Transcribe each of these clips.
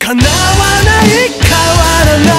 叶わない変わらない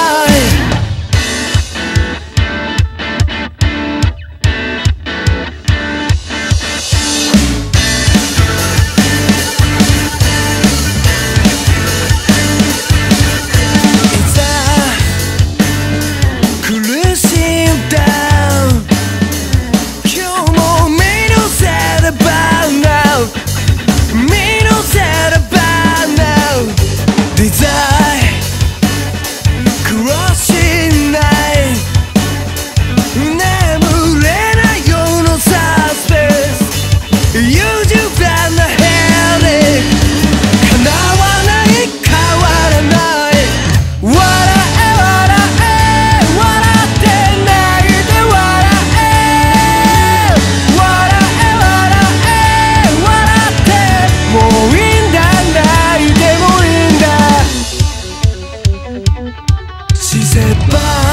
Bye.